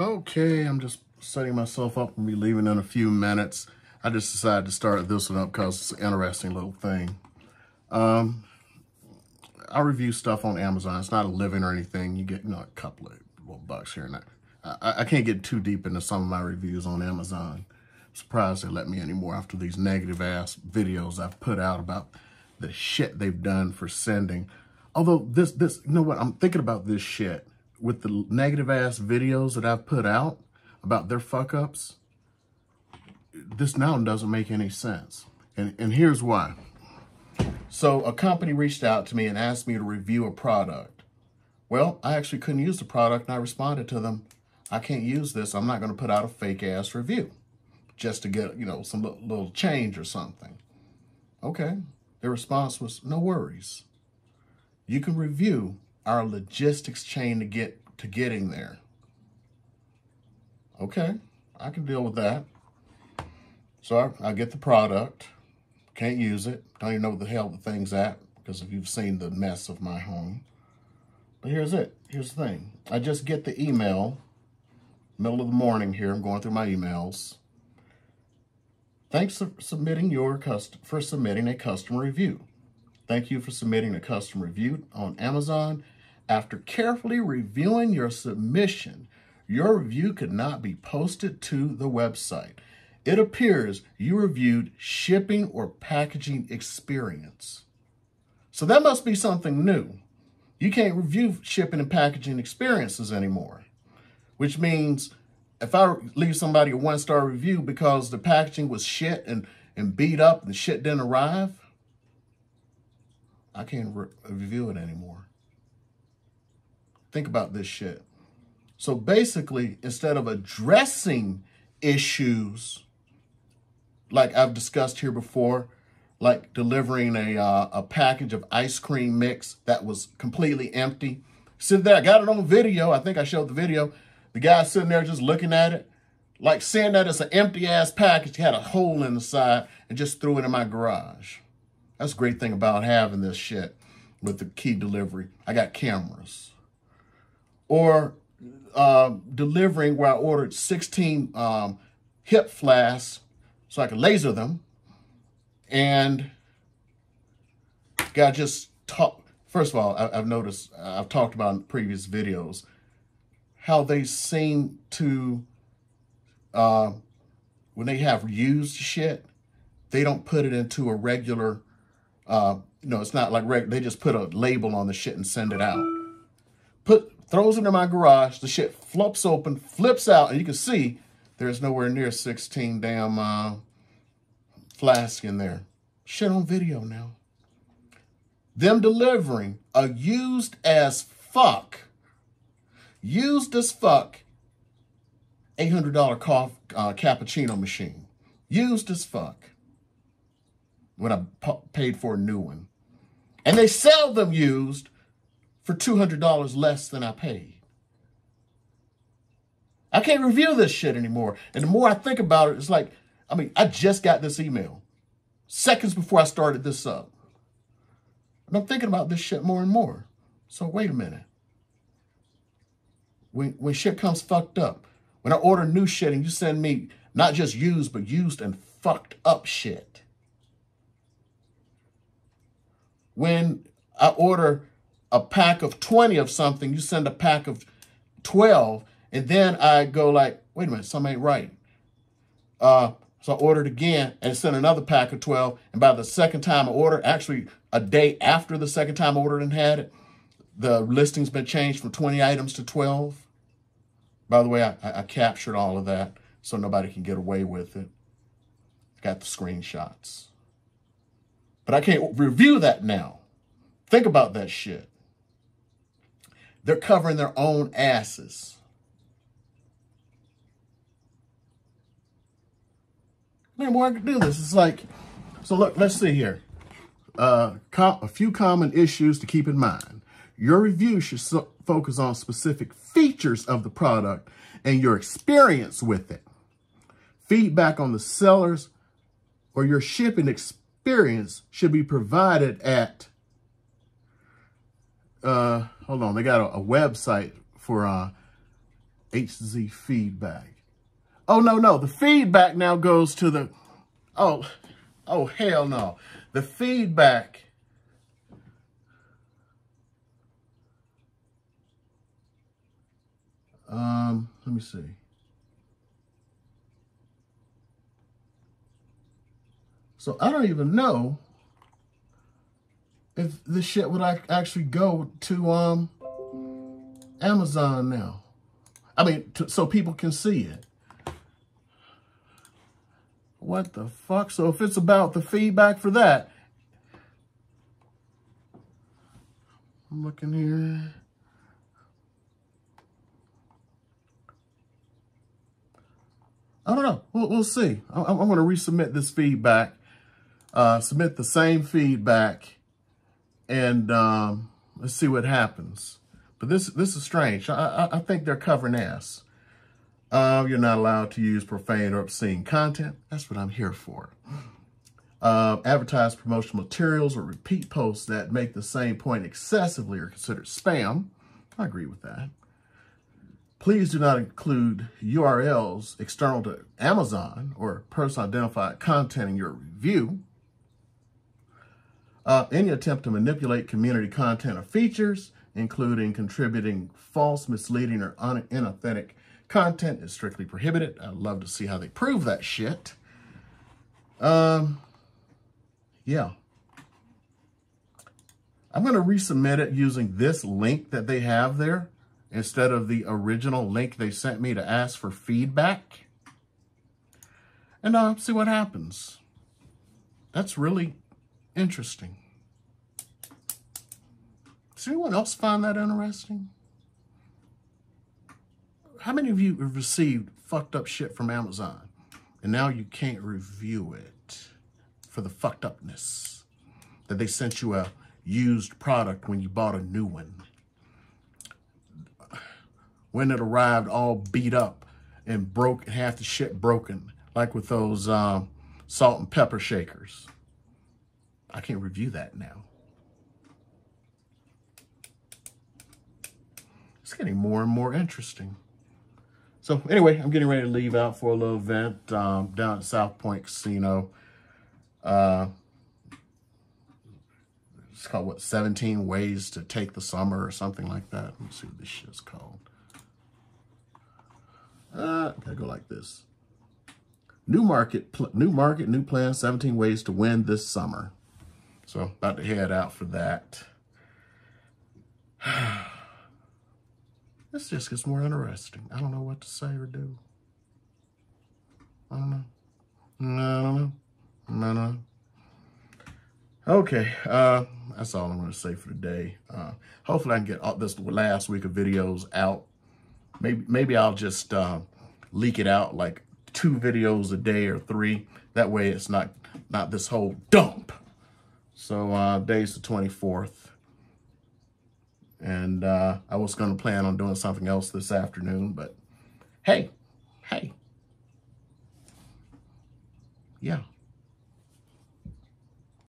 Okay, I'm just setting myself up and be leaving in a few minutes. I just decided to start this one up because it's an interesting little thing. Um, I review stuff on Amazon. It's not a living or anything. You get, you know, a couple of little bucks here and there. I, I can't get too deep into some of my reviews on Amazon. Surprised they let me anymore after these negative ass videos I've put out about the shit they've done for sending. Although this, this, you know what? I'm thinking about this shit with the negative ass videos that I've put out about their fuck ups. This now doesn't make any sense. And, and here's why. So a company reached out to me and asked me to review a product. Well, I actually couldn't use the product and I responded to them, I can't use this. I'm not going to put out a fake ass review just to get, you know, some little change or something. Okay. Their response was, no worries. You can review our logistics chain to get to getting there. Okay, I can deal with that. So I, I get the product, can't use it, don't even know what the hell the thing's at, because if you've seen the mess of my home. But here's it. Here's the thing. I just get the email, middle of the morning here, I'm going through my emails. Thanks for submitting your for submitting a customer review. Thank you for submitting a custom review on Amazon. After carefully reviewing your submission, your review could not be posted to the website. It appears you reviewed shipping or packaging experience. So that must be something new. You can't review shipping and packaging experiences anymore, which means if I leave somebody a one-star review because the packaging was shit and, and beat up and shit didn't arrive, I can't re review it anymore. Think about this shit. So basically, instead of addressing issues like I've discussed here before, like delivering a, uh, a package of ice cream mix that was completely empty. Sitting there, I got it on video. I think I showed the video. The guy sitting there just looking at it, like saying that it's an empty ass package. Had a hole in the side and just threw it in my garage. That's a great thing about having this shit with the key delivery. I got cameras. Or uh, delivering where I ordered 16 um, hip flasks so I could laser them. And got just talk. First of all, I, have noticed, I've talked about in previous videos, how they seem to, uh, when they have used shit, they don't put it into a regular uh, you know, it's not like reg they just put a label on the shit and send it out. Throws it in my garage. The shit flops open, flips out, and you can see there's nowhere near 16 damn uh, flask in there. Shit on video now. Them delivering a used as fuck, used as fuck, $800 cough, uh, cappuccino machine. Used as fuck when I paid for a new one. And they sell them used for $200 less than I paid. I can't review this shit anymore. And the more I think about it, it's like, I mean, I just got this email seconds before I started this up. And I'm thinking about this shit more and more. So wait a minute. When, when shit comes fucked up, when I order new shit and you send me not just used, but used and fucked up shit, when I order a pack of 20 of something, you send a pack of 12, and then I go like, wait a minute, something ain't right. Uh, so I ordered again and sent another pack of 12. And by the second time I ordered, actually a day after the second time I ordered and had it, the listing's been changed from 20 items to 12. By the way, I, I captured all of that so nobody can get away with it. Got the screenshots. But I can't review that now. Think about that shit. They're covering their own asses. Man, I can do this. It's like, so look, let's see here. Uh, a few common issues to keep in mind. Your review should so focus on specific features of the product and your experience with it. Feedback on the seller's or your shipping experience should be provided at, uh, hold on, they got a, a website for uh, HZ feedback. Oh, no, no. The feedback now goes to the, oh, oh, hell no. The feedback Um, let me see. So I don't even know if this shit would actually go to um Amazon now. I mean, so people can see it. What the fuck? So if it's about the feedback for that, I'm looking here. I don't know. We'll, we'll see. I, am going to resubmit this feedback, uh, submit the same feedback, and um, let's see what happens. But this this is strange. I, I, I think they're covering ass. Uh, you're not allowed to use profane or obscene content. That's what I'm here for. Uh, advertise promotional materials or repeat posts that make the same point excessively are considered spam. I agree with that. Please do not include URLs external to Amazon or personal identified content in your review. Uh, any attempt to manipulate community content or features, including contributing false, misleading, or inauthentic content is strictly prohibited. I'd love to see how they prove that shit. Um, yeah. I'm going to resubmit it using this link that they have there instead of the original link they sent me to ask for feedback. And uh, see what happens. That's really interesting. Does anyone else find that interesting? How many of you have received fucked up shit from Amazon and now you can't review it for the fucked upness that they sent you a used product when you bought a new one? when it arrived all beat up and broke, half the shit broken, like with those um, salt and pepper shakers. I can't review that now. It's getting more and more interesting. So anyway, I'm getting ready to leave out for a little event um, down at South Point Casino. Uh, it's called, what, 17 Ways to Take the Summer or something like that. Let me see what this shit's called. Uh, gotta go like this. New market, new market, new plan, 17 ways to win this summer. So about to head out for that. this just gets more interesting. I don't know what to say or do. I don't know. No, I don't know. No, no. Okay, uh, that's all I'm going to say for today. Uh, hopefully I can get all this last week of videos out Maybe maybe I'll just uh, leak it out like two videos a day or three. That way it's not not this whole dump. So uh, day's the 24th. And uh, I was going to plan on doing something else this afternoon, but hey, hey. Yeah.